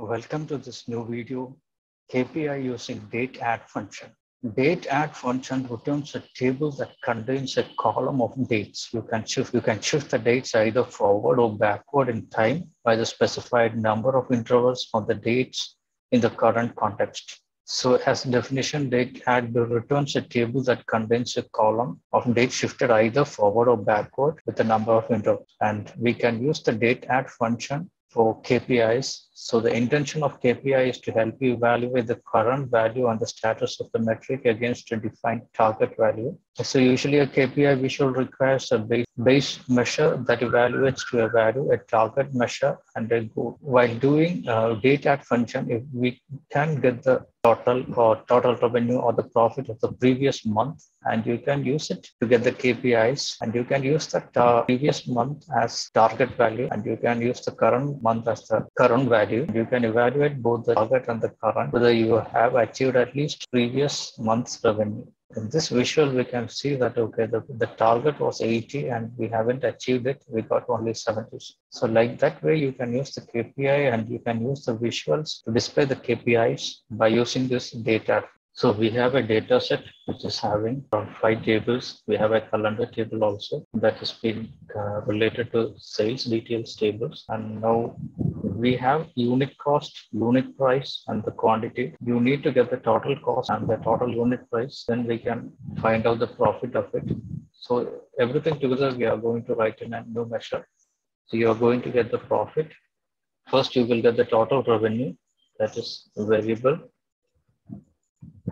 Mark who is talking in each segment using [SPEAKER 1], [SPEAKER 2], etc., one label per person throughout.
[SPEAKER 1] Welcome to this new video, KPI using date add function. Date add function returns a table that contains a column of dates. You can shift, you can shift the dates either forward or backward in time by the specified number of intervals for the dates in the current context. So as definition, date add returns a table that contains a column of dates shifted either forward or backward with the number of intervals. And we can use the date add function for KPIs. So the intention of KPI is to help you evaluate the current value and the status of the metric against a defined target value. So usually a KPI visual requires a base, measure that evaluates to a value, a target measure and a goal. While doing uh, date add function, if we can get the total or total revenue or the profit of the previous month and you can use it to get the KPIs and you can use that uh, previous month as target value and you can use the current month as the current value. You can evaluate both the target and the current whether you have achieved at least previous month's revenue. In this visual, we can see that, okay, the, the target was 80 and we haven't achieved it. We got only 70. So like that way, you can use the KPI and you can use the visuals to display the KPIs by using this data. So we have a data set which is having five tables. We have a calendar table also that has been uh, related to sales details tables. And now we have unit cost, unit price, and the quantity. You need to get the total cost and the total unit price. Then we can find out the profit of it. So everything together, we are going to write in a new measure. So you are going to get the profit. First, you will get the total revenue. That is variable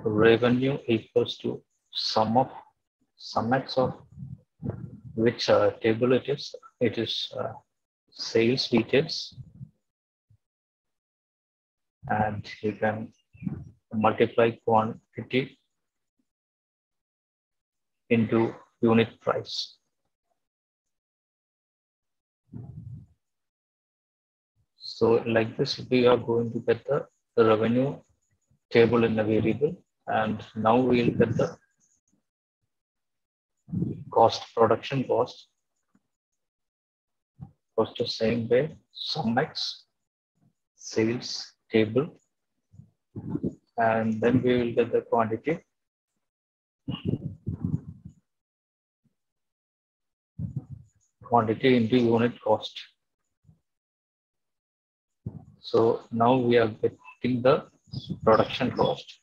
[SPEAKER 1] revenue equals to sum of sum x of which uh, table it is. It is uh, sales details. And you can multiply quantity into unit price. So like this, we are going to get the, revenue table in the variable and now we'll get the cost production cost Cost the same way sum x sales table. And then we will get the quantity. Quantity into unit cost. So now we are getting the production cost.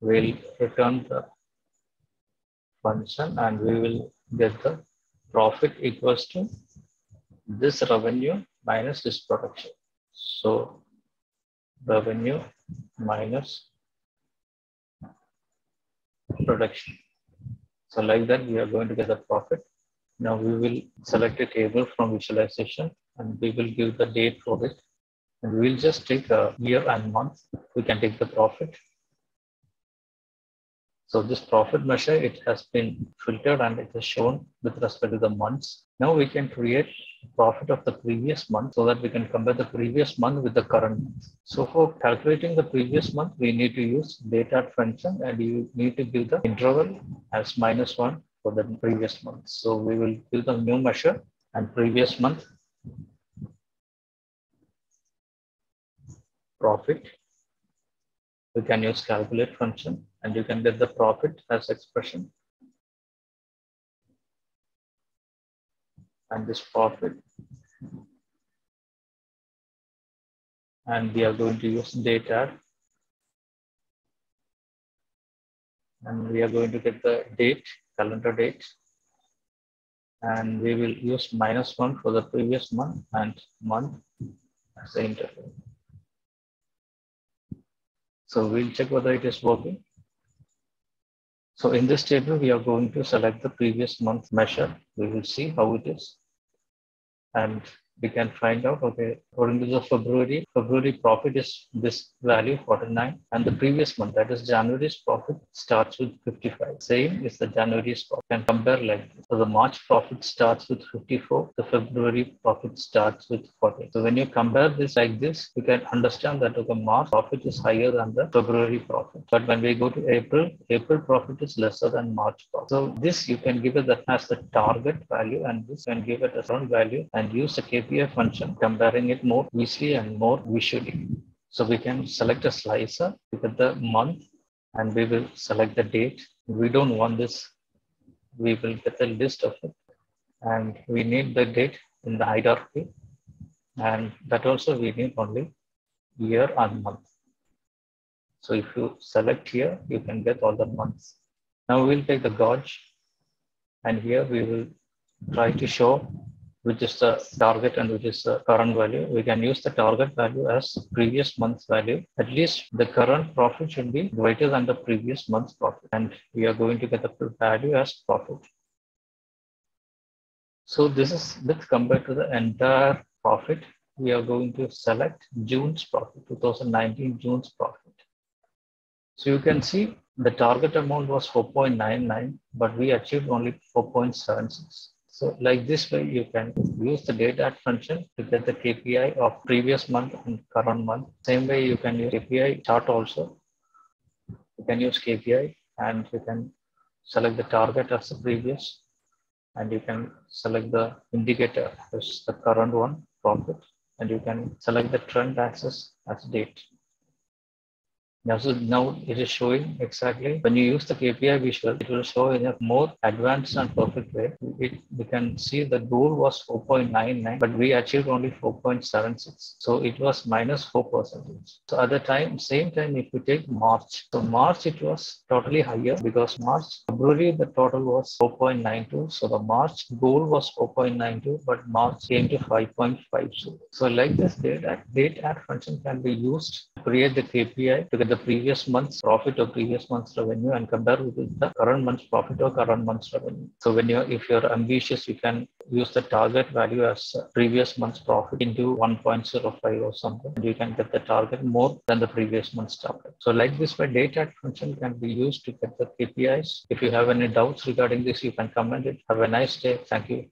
[SPEAKER 1] We'll return the function and we will get the profit equals to this revenue minus this production. So revenue minus production. So like that, we are going to get the profit. Now we will select a table from visualization and we will give the date for it. And we'll just take a year and month. We can take the profit so this profit measure, it has been filtered and it is shown with respect to the months. Now we can create profit of the previous month so that we can compare the previous month with the current month. So for calculating the previous month, we need to use date add function and you need to give the interval as minus one for the previous month. So we will give the new measure and previous month profit. We can use calculate function and you can get the profit as expression. And this profit. And we are going to use date add. And we are going to get the date, calendar date. And we will use minus one for the previous month and month as the interval. So we'll check whether it is working. So in this table, we are going to select the previous month measure. We will see how it is. And we can find out, okay, according to the February, February profit is this value 49 and the previous month, that is January's profit starts with 55. Same is the January's profit. Can compare like this. So the March profit starts with 54, the February profit starts with 40. So when you compare this like this, you can understand that okay, March profit is higher than the February profit. But when we go to April, April profit is lesser than March profit. So this you can give it that as the target value and this can give it a round value and use the KPI function, comparing it more easily and more visually. So we can select a slicer, at the month, and we will select the date. We don't want this. We will get a list of it. And we need the date in the hierarchy. And that also we need only year and month. So if you select here, you can get all the months. Now we'll take the gauge and here we will try to show which is the uh, target and which is the uh, current value. We can use the target value as previous month's value. At least the current profit should be greater than the previous month's profit. And we are going to get the value as profit. So this is this compared to the entire profit. We are going to select June's profit, 2019 June's profit. So you can see the target amount was 4.99, but we achieved only 4.76. So like this way, you can use the date add function to get the KPI of previous month and current month. Same way you can use KPI chart also. You can use KPI and you can select the target as the previous and you can select the indicator as the current one, profit, and you can select the trend axis as date. Now, so now it is showing exactly when you use the KPI visual, it will show in a more advanced and perfect way. It, we can see the goal was 4.99, but we achieved only 4.76. So it was minus 4%. So at the time, same time, if we take March, so March it was totally higher because March, February, the total was 4.92. So the March goal was 4.92, but March came to 5.50. So like this data, date add function can be used create the KPI to get the previous month's profit or previous month's revenue and compare with the current month's profit or current month's revenue. So when you're, if you're ambitious, you can use the target value as previous month's profit into 1.05 or something. And you can get the target more than the previous month's target. So like this way, date add function can be used to get the KPIs. If you have any doubts regarding this, you can comment it. Have a nice day. Thank you.